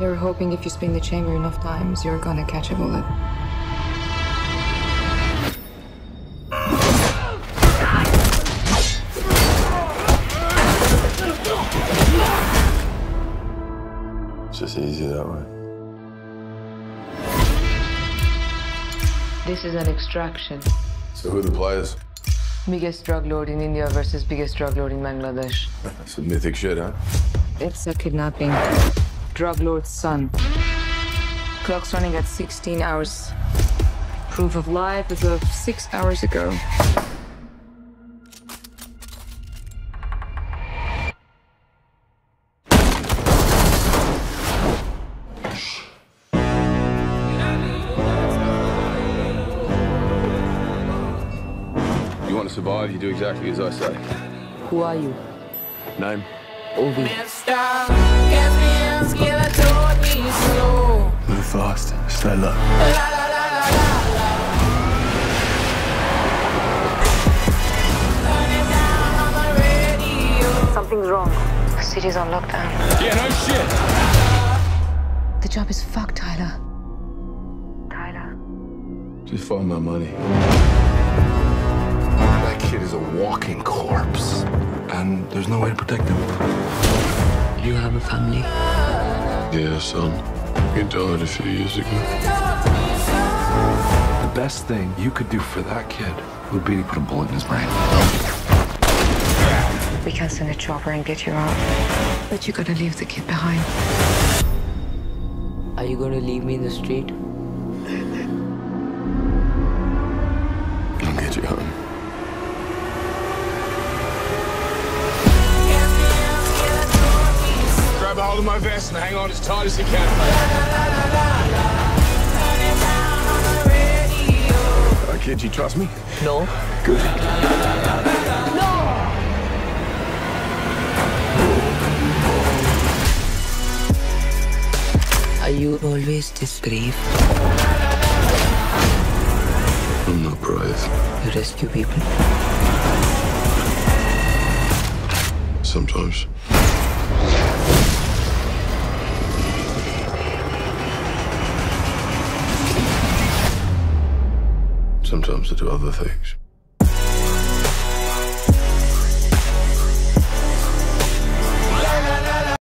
You're hoping if you spin the chamber enough times, you're gonna catch a bullet. It's just easier that way. This is an extraction. So who are the players? Biggest drug lord in India versus biggest drug lord in Bangladesh. Some mythic shit, huh? It's a kidnapping. Drug lord's son. Clock's running at 16 hours. Proof of life as of six hours ago. You want to survive, you do exactly as I say. Who are you? Name? Ovi. Move fast. Stay low. Something's wrong. The city's on lockdown. Yeah, no shit. The job is fucked, Tyler. Tyler. Just find my money. That kid is a walking corpse, and there's no way to protect him. You have a family. Yeah, son. He died a few years ago. The best thing you could do for that kid would be to put a bullet in his brain. We can send a chopper and get you out. But you gotta leave the kid behind. Are you going to leave me in the street? Grab a hold of my vest and hang on as tight as you can. Uh, kid, you trust me? No. Good. Are you always this brave? I'm not brave. You rescue people. Sometimes. Sometimes I do other things.